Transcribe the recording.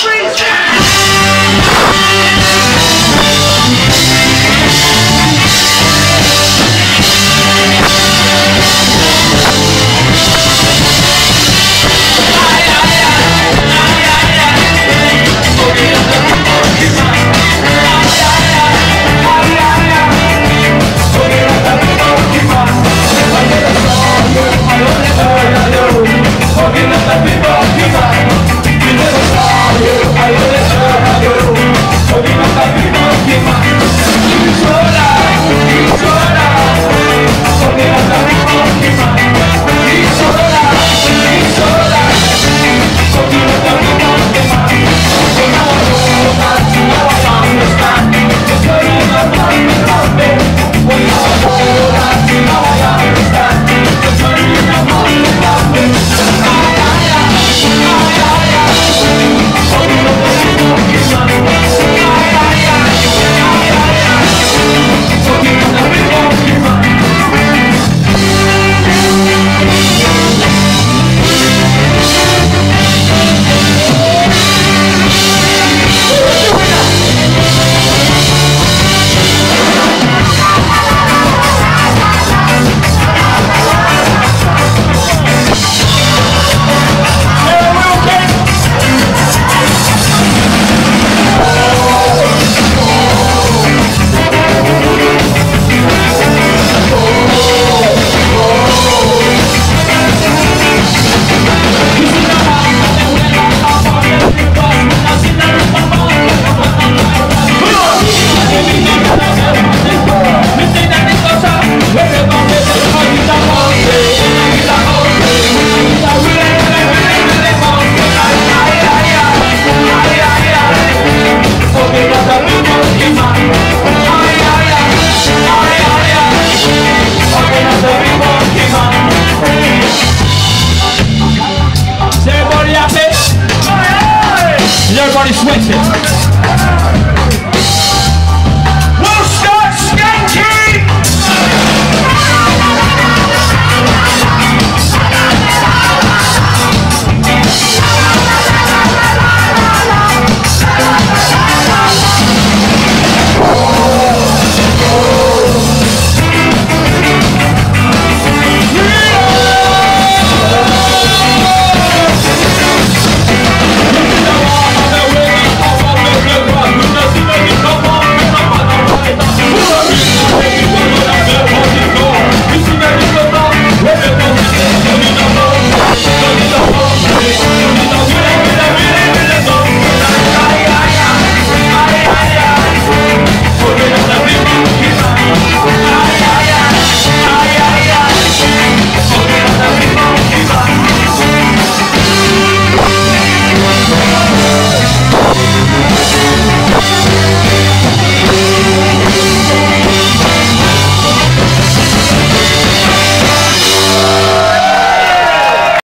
freeze! Everybody sweating.